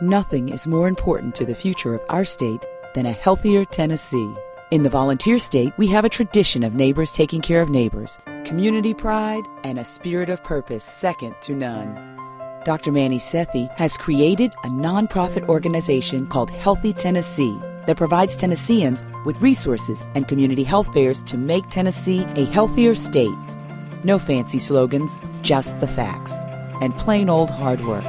Nothing is more important to the future of our state than a healthier Tennessee. In the volunteer state, we have a tradition of neighbors taking care of neighbors, community pride, and a spirit of purpose second to none. Dr. Manny Sethi has created a nonprofit organization called Healthy Tennessee that provides Tennesseans with resources and community health fairs to make Tennessee a healthier state. No fancy slogans, just the facts, and plain old hard work.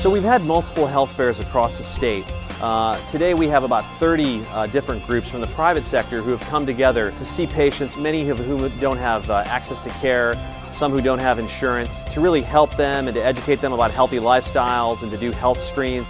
So we've had multiple health fairs across the state. Uh, today we have about 30 uh, different groups from the private sector who have come together to see patients, many of whom don't have uh, access to care, some who don't have insurance, to really help them and to educate them about healthy lifestyles and to do health screens.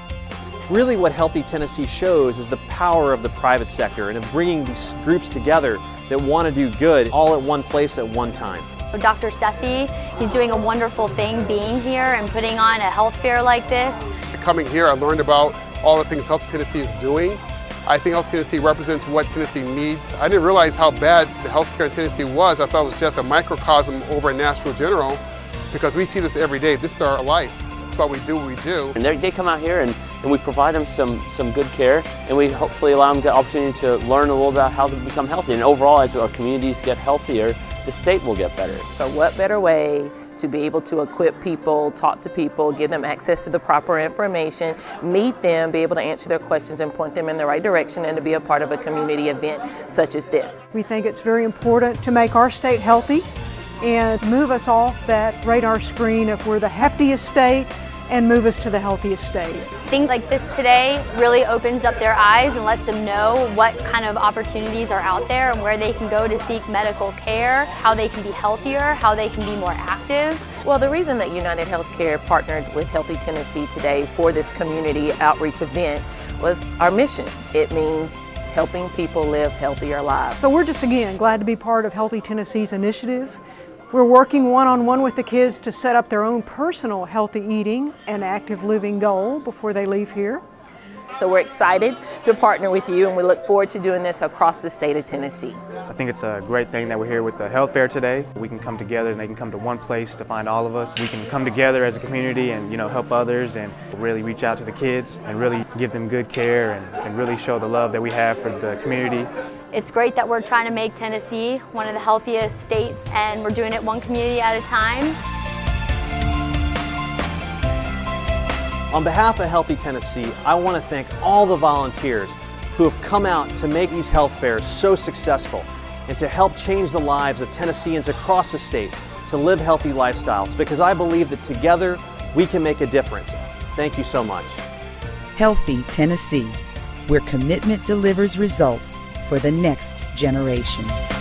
Really what Healthy Tennessee shows is the power of the private sector and of bringing these groups together that want to do good all at one place at one time. Dr. Sethi, he's doing a wonderful thing being here and putting on a health fair like this. Coming here, I learned about all the things Health Tennessee is doing. I think Health Tennessee represents what Tennessee needs. I didn't realize how bad the healthcare in Tennessee was. I thought it was just a microcosm over in Nashville General because we see this every day. This is our life. That's why we do what we do. And they come out here and, and we provide them some, some good care and we hopefully allow them the opportunity to learn a little about how to become healthy. And overall, as our communities get healthier, the state will get better. So what better way to be able to equip people, talk to people, give them access to the proper information, meet them, be able to answer their questions and point them in the right direction and to be a part of a community event such as this. We think it's very important to make our state healthy and move us off that radar screen if we're the heftiest state and move us to the healthiest state. Things like this today really opens up their eyes and lets them know what kind of opportunities are out there and where they can go to seek medical care, how they can be healthier, how they can be more active. Well, the reason that United Healthcare partnered with Healthy Tennessee today for this community outreach event was our mission. It means helping people live healthier lives. So we're just again glad to be part of Healthy Tennessee's initiative. We're working one-on-one with the kids to set up their own personal healthy eating and active living goal before they leave here. So we're excited to partner with you and we look forward to doing this across the state of Tennessee. I think it's a great thing that we're here with the health fair today. We can come together and they can come to one place to find all of us. We can come together as a community and you know help others and really reach out to the kids and really give them good care and, and really show the love that we have for the community. It's great that we're trying to make Tennessee one of the healthiest states and we're doing it one community at a time. On behalf of Healthy Tennessee, I want to thank all the volunteers who have come out to make these health fairs so successful and to help change the lives of Tennesseans across the state to live healthy lifestyles because I believe that together we can make a difference. Thank you so much. Healthy Tennessee, where commitment delivers results for the next generation.